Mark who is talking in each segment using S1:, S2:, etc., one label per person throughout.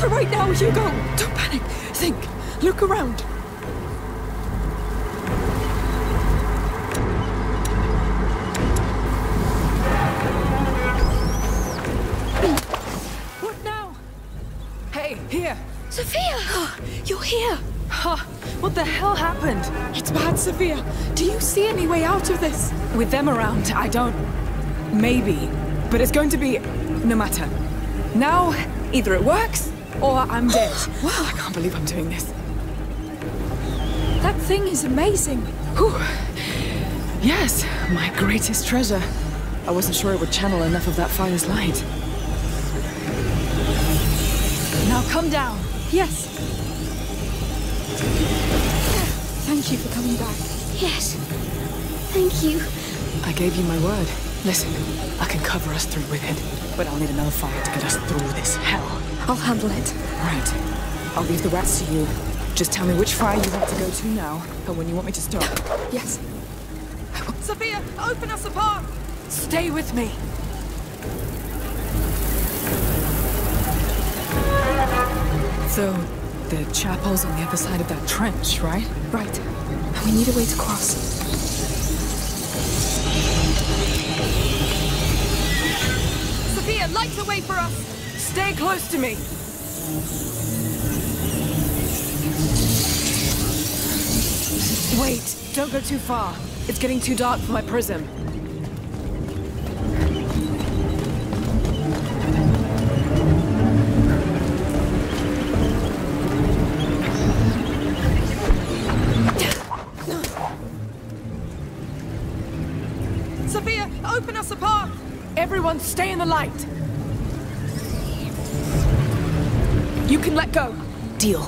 S1: doesn't right now, Hugo. Don't panic. Think. Look around. What now? Hey, here.
S2: Sophia!
S1: You're here. Huh. What the hell happened? It's bad, Sophia. Do you see any way out of this? With them around, I don't... Maybe. But it's going to be... No matter. Now, either it works, or I'm dead. wow, I can't believe I'm doing this. That thing is amazing. Whew. Yes, my greatest treasure. I wasn't sure it would channel enough of that fire's light. Now come down. Yes. Thank you for coming back.
S2: Yes. Thank you.
S1: I gave you my word. Listen, I can cover us through with it, but I'll need another fire to get us through this hell. I'll handle it. Right. I'll leave the rats to you. Just tell me which fire you want to go to now, and when you want me to stop. Yes. Sophia, open us apart! Stay with me. So, the chapel's on the other side of that trench, right? Right. And we need a way to cross. Sophia, light the way for us! Stay close to me! Wait, don't go too far. It's getting too dark for my prism. Sophia, open us apart! Everyone stay in the light! You can let go. Deal.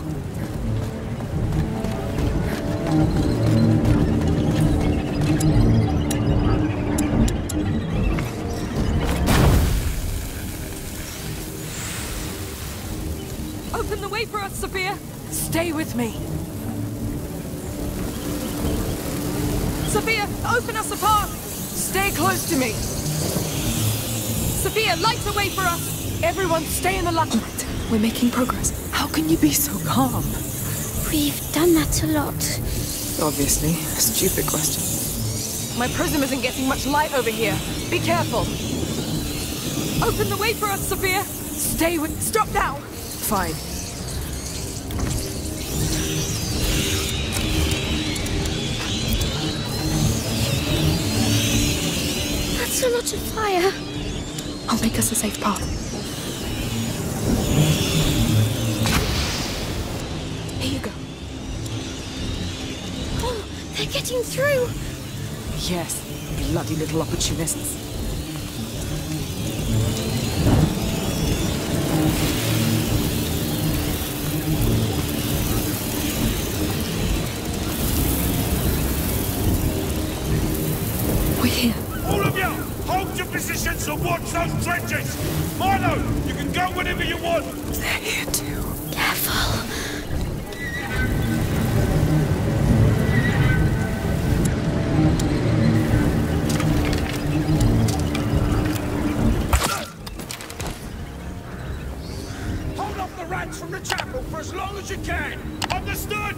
S1: Open the way for us, Sophia! Stay with me. Sophia, open us apart! Stay close to me. Sophia, light the way for us! Everyone stay in the light. We're making progress. How can you be so calm?
S2: We've done that a lot.
S1: Obviously, a stupid question. My prism isn't getting much light over here. Be careful. Open the way for us, Sophia. Stay with... Stop now. Fine.
S2: That's a lot of fire.
S1: I'll make us a safe path. Here you go.
S2: Oh, they're getting through.
S1: Yes, bloody little opportunists. We're here.
S3: All of you, hold your positions and watch those trenches. Milo, you can go whenever you want.
S1: They're here
S3: for as long as you can. Understood?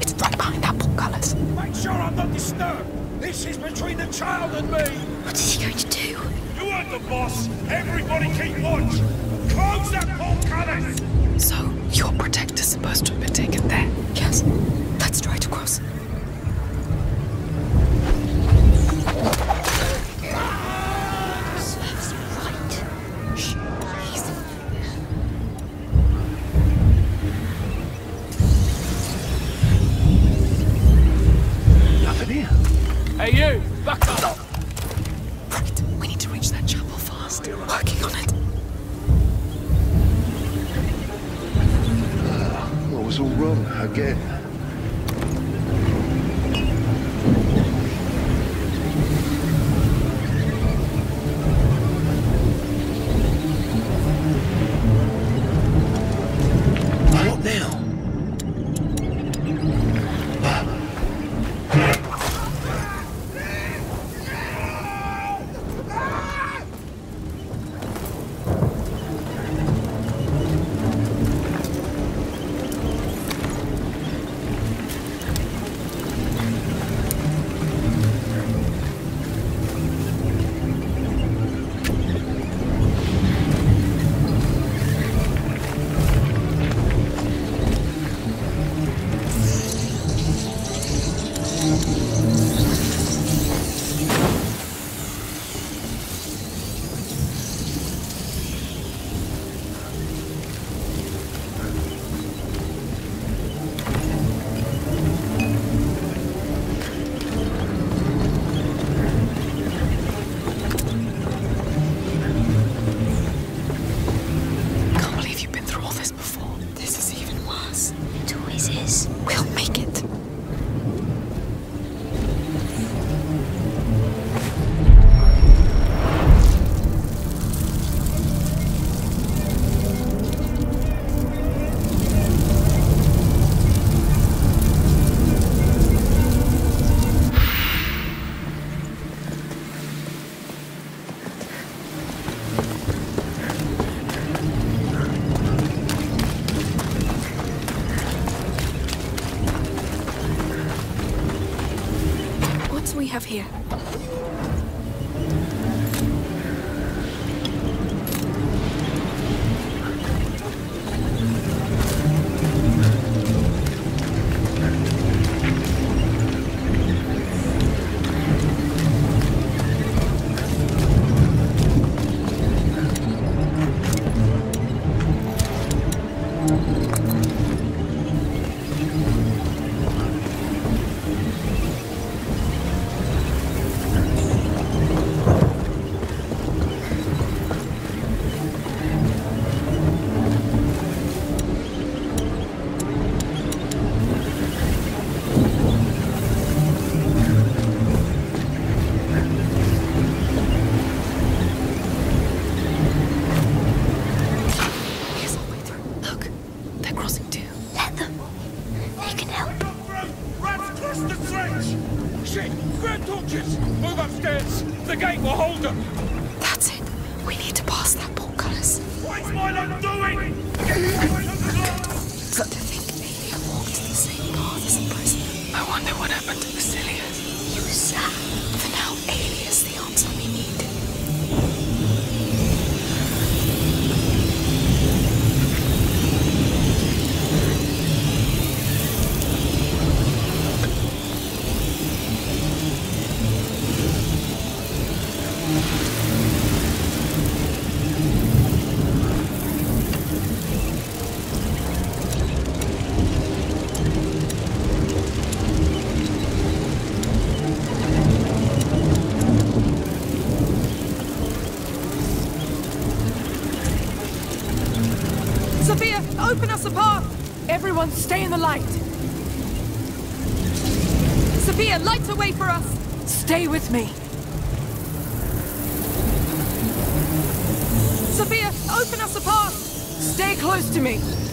S1: It's right behind that portcullis.
S3: Make sure I'm not disturbed. This is between the child and me.
S2: What is he going to do?
S3: You heard the boss. Everybody keep watch. Close that portcullis.
S1: So, your protector's supposed to have been taken there? Yes. Let's try to
S4: Stay with me. Sophia, open us a path! Stay close to me!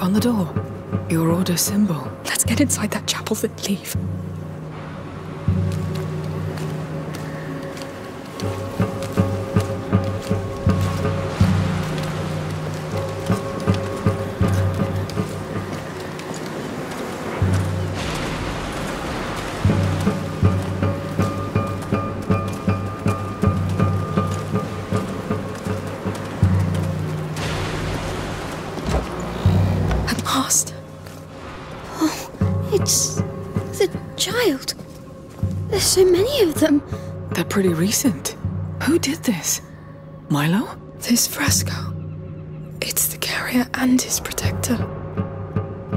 S1: on
S5: the
S4: door. Your order symbol. Let's get inside that chapel and leave.
S2: Them.
S1: They're pretty recent. Who did this? Milo?
S4: This fresco. It's the carrier and his protector.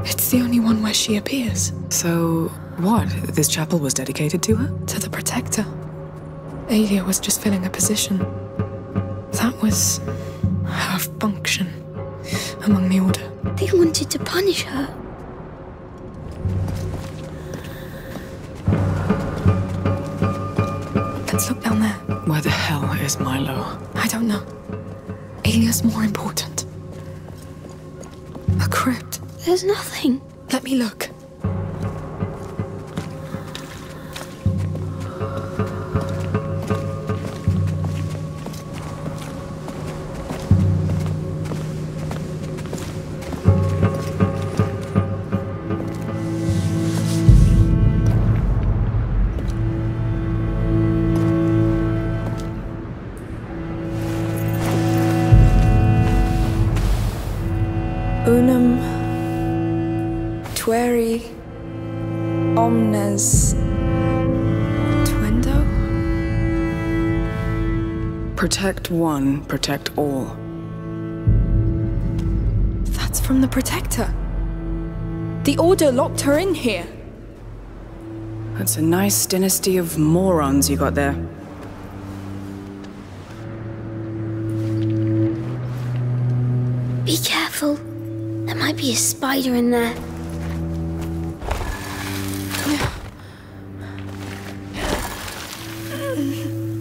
S4: It's the only one where she appears.
S1: So, what? This chapel was dedicated to her?
S4: To the protector. Aelia was just filling a position. That was her function among the Order.
S2: They wanted to punish her.
S4: Let's look down there.
S1: Where the hell is Milo?
S4: I don't know. Aelia's more important. A crypt.
S2: There's nothing.
S4: Let me look.
S1: Protect one, protect all.
S4: That's from the Protector. The Order locked her in here.
S1: That's a nice dynasty of morons you got there.
S2: Be careful. There might be a spider in there.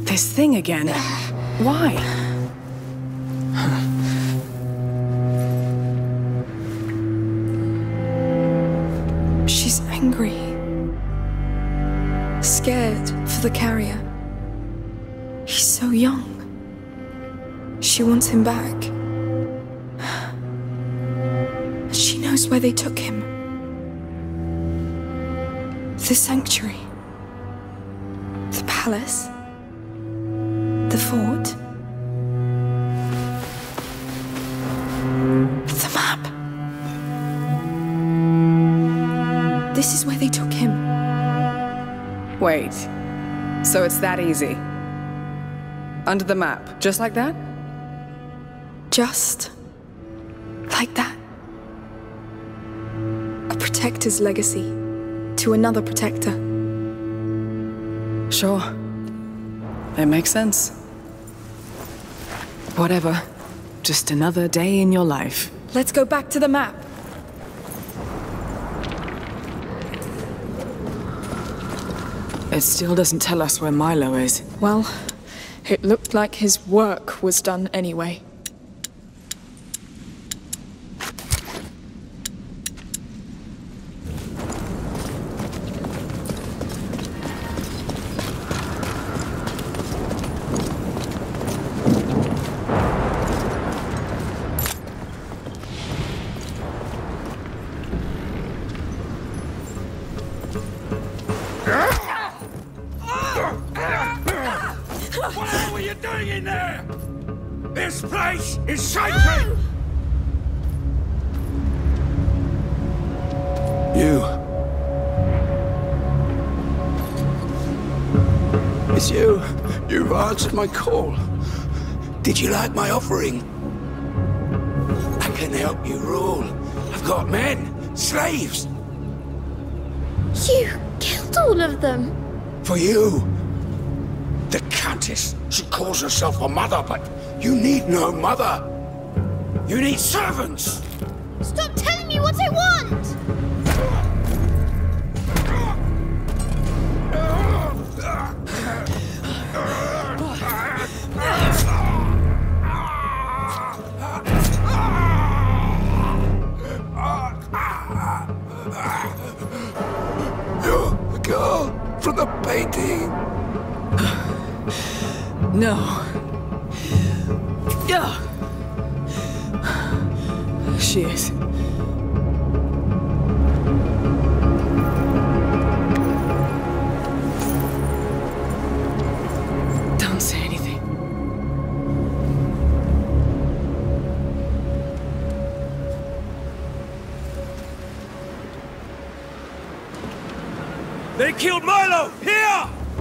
S1: This thing again. Why?
S4: She's angry. Scared for the carrier. He's so young. She wants him back. She knows where they took him. The sanctuary. The palace. The fort. The map. This is where they took him.
S1: Wait. So it's that easy? Under the map, just like that?
S4: Just like that. A protector's legacy to another protector.
S1: Sure. It makes sense. Whatever. Just another day in your life.
S4: Let's go back to the map.
S1: It still doesn't tell us where Milo is.
S4: Well, it looked like his work was done anyway.
S6: What the hell are you doing in there? This place is sacred!
S3: You. It's you. You've answered my call. Did you like my offering? I can help you rule. I've got men, slaves,
S2: You killed all of them.
S3: for you. Countess, she calls herself a mother, but you need no mother. You need servants.
S2: Stop telling me what I want!
S3: You're the girl from the painting.
S1: No. Yeah. She is. Don't say anything.
S3: They killed Milo!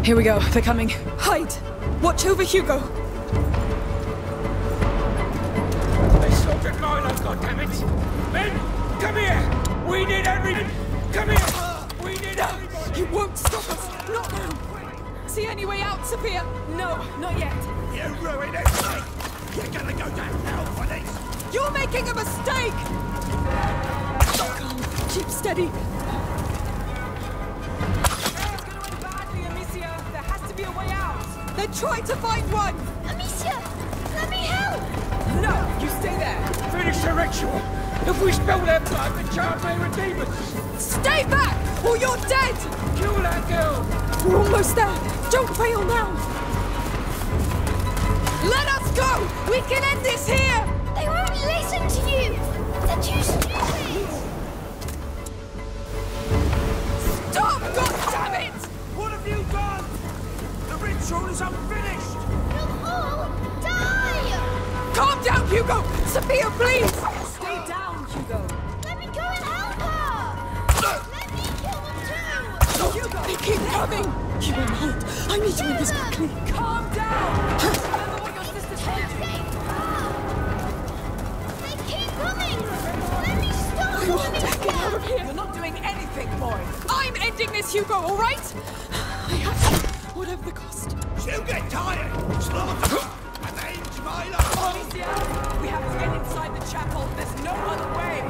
S3: Here!
S7: Here we go. They're coming. Hide! Watch over Hugo!
S3: They slaughtered Milo, goddammit! Men, come here! We need everything! Come here! We need everybody!
S7: You won't stop us! Not now! See any way out, Sophia? No, not yet.
S3: You ruined everything! You're gonna go down hell for this!
S7: You're making a mistake! Keep steady. Out. Then try to find one!
S2: Amicia, let me help!
S7: No, you stay there.
S3: Finish the ritual! If we spill their blood, the child may redeem us!
S7: Stay back, or you're dead!
S3: Kill that girl!
S7: We're almost there. Don't fail now. Let us go! We can end this here!
S2: They won't listen to you! They're too
S3: The ritual is unfinished!
S2: You'll all die!
S7: Calm down, Hugo! Sophia, please! Stay down, Hugo.
S2: Let me go and help her! Let me kill them too!
S7: Hugo! They keep coming! Hugo, hold. I need to end this quickly. Calm down! Remember what your sister told you.
S2: Escape her! They keep coming! Let me stop
S7: I
S2: them!
S7: want to get out of here. You're not doing anything, boy. I'm ending this, Hugo, all right? I have to, whatever the cost.
S3: She'll get tired! Slaughter! Avenge Milo!
S7: Amicia, we have to get inside the chapel. There's no other way.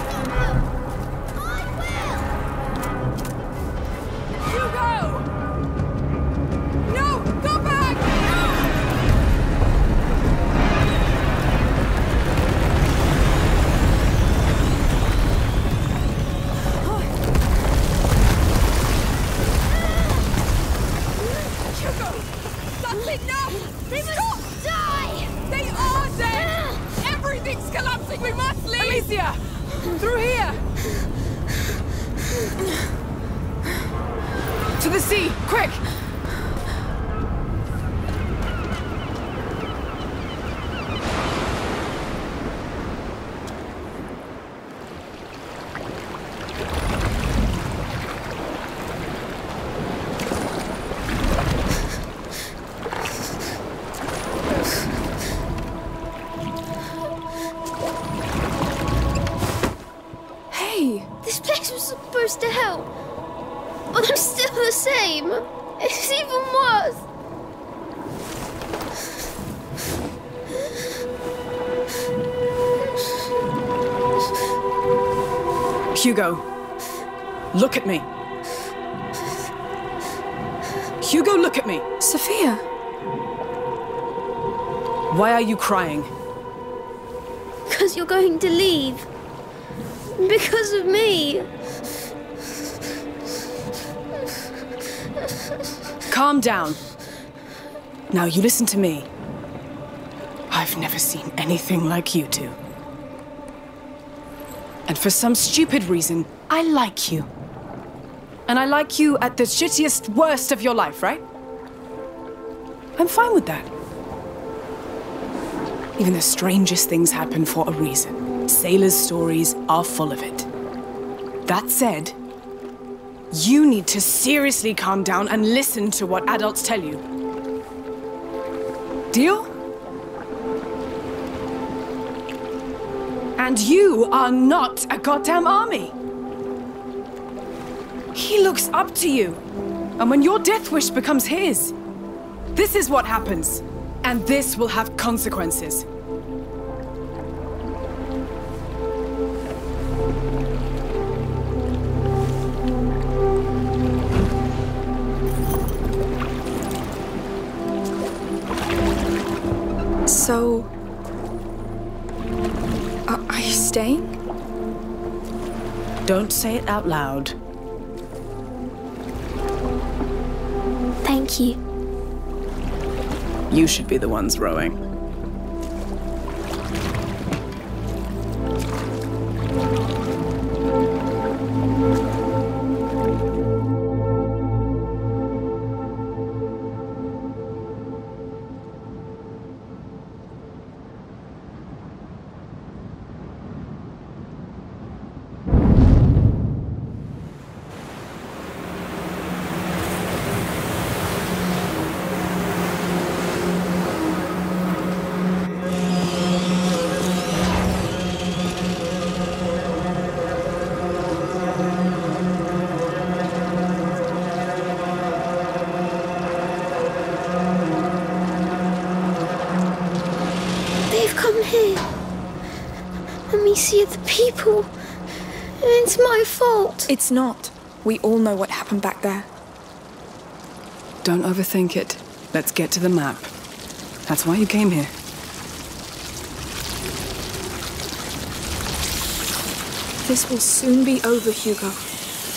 S2: Stop them! I will!
S7: You No! Hugo, look at me. Hugo, look at me.
S4: Sophia!
S7: Why are you crying?
S2: Because you're going to leave. Because of me.
S7: Calm down. Now you listen to me. I've never seen anything like you two. And for some stupid reason, I like you. And I like you at the shittiest, worst of your life, right? I'm fine with that. Even the strangest things happen for a reason. Sailors' stories are full of it. That said, you need to seriously calm down and listen to what adults tell you. Deal? And you are not a goddamn army. He looks up to you. And when your death wish becomes his, this is what happens. And this will have consequences.
S4: Are, are you staying?
S7: Don't say it out loud.
S2: Thank you.
S7: You should be the ones rowing. They've come here.
S2: let me see the people. It's my fault.
S4: It's not. We all know what happened back there.
S7: Don't overthink it. Let's get to the map. That's why you came here.
S4: This will soon be over, Hugo.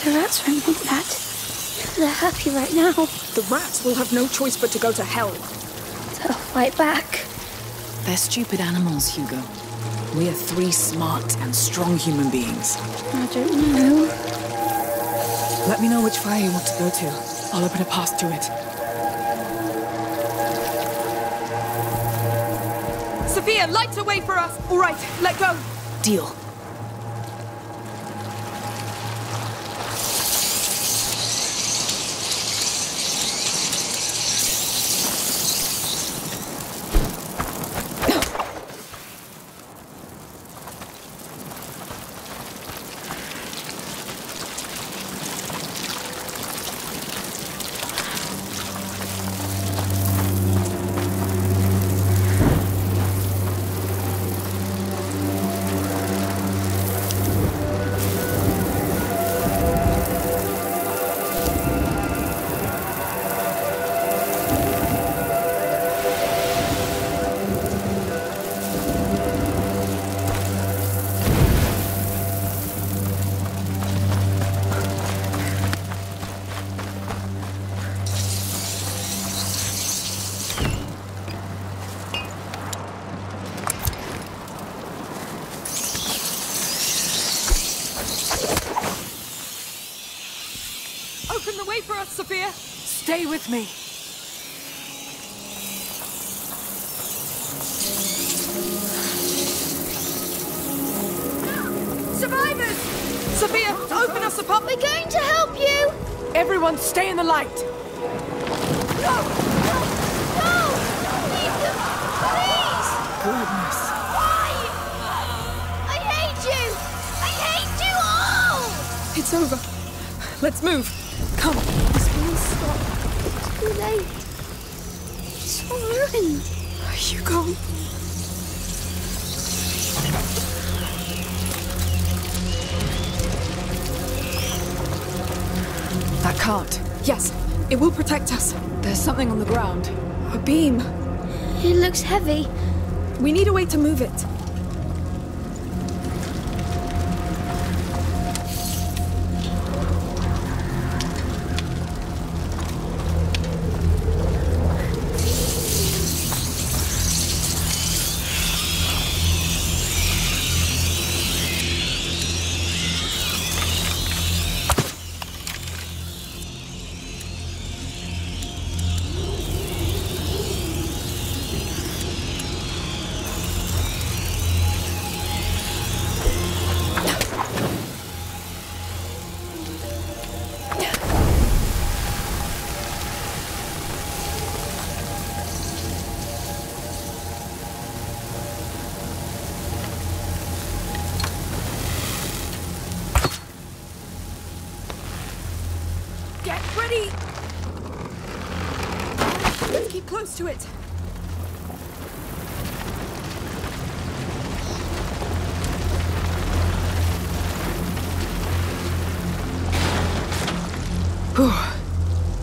S2: The rats won't want that. They're happy right now.
S4: The rats will have no choice but to go to hell.
S2: They'll fight back.
S7: They're stupid animals, Hugo. We are three smart and strong human beings.
S2: I don't know.
S7: Let me know which fire you want to go to. I'll open a path to it.
S4: Sophia, light a way for us! All right, let go!
S7: Deal. Everyone stay in the light.
S2: No! No! No! Leave them! Please!
S7: Goodness.
S2: Why? I hate you! I hate you all!
S4: It's over. Let's move. Come.
S2: This will stop. It's too late. It's all ruined.
S4: You
S7: That
S4: Yes, it will protect us.
S7: There's something on the ground.
S4: A beam.
S2: It looks heavy.
S4: We need a way to move it.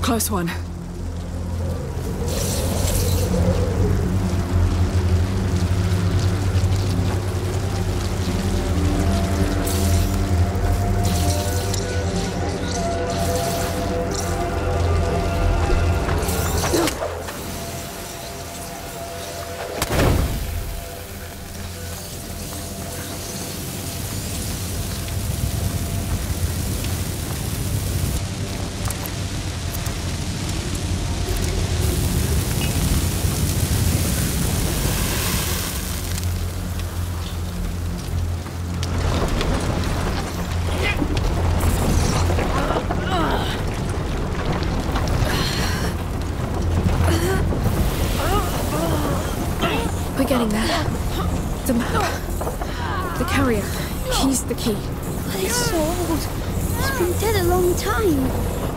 S4: Close
S7: one.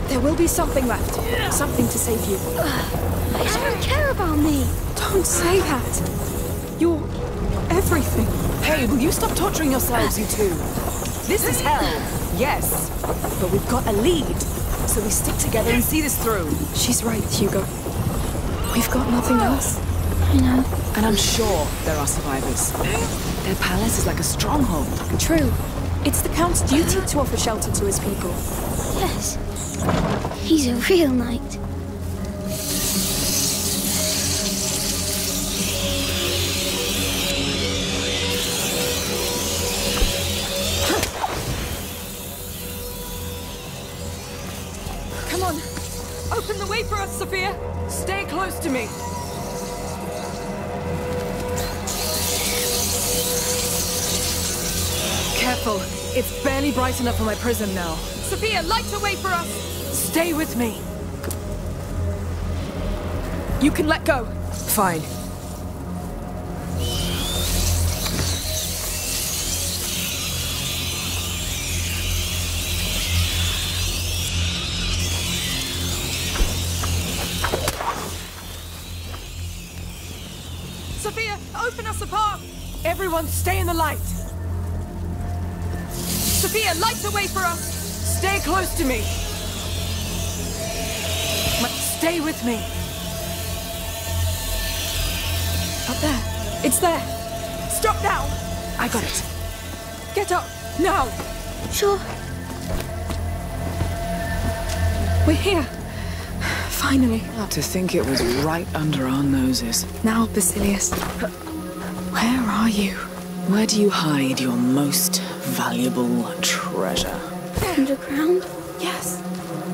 S4: There will be something left. Something to save you.
S2: They don't care about me.
S4: Don't say that. You're
S7: everything. Hey, will you stop torturing yourselves, you two? This is hell, yes. But we've got a lead. So we stick together and see this through.
S4: She's right, Hugo. We've got nothing else.
S2: I know.
S7: And I'm sure there are survivors. Their palace is like a stronghold.
S4: True. It's the Count's duty to offer shelter to his people.
S2: Yes. He's a real knight.
S7: Come on. Open the way for us, Sophia. Stay close to me. Careful. It's barely bright enough for my prism now. Sophia, light the way for us. Stay with me. You can let go. Fine. Sophia, open us a path! Everyone stay in the light! Sophia, light the way for us! Stay close to me! But stay with me! Up there! It's there! Stop now! I got it. Get up! Now!
S2: Sure.
S4: We're here. Finally.
S7: To think it was right under our noses.
S4: Now, Basilius. Where are you?
S7: Where do you hide your most valuable treasure?
S2: Underground?
S4: Yes.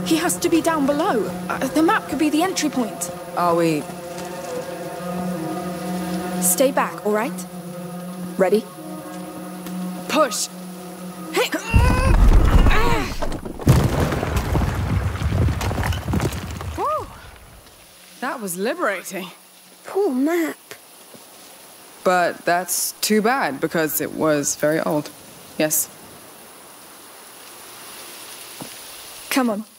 S4: He has to be down below. Uh, the map could be the entry point.
S7: Are we...
S4: Stay back, all right? Ready?
S7: Push!
S4: Hey!
S7: Whew. That was liberating.
S2: Poor map.
S7: But that's too bad because it was very old. Yes.
S4: Come on.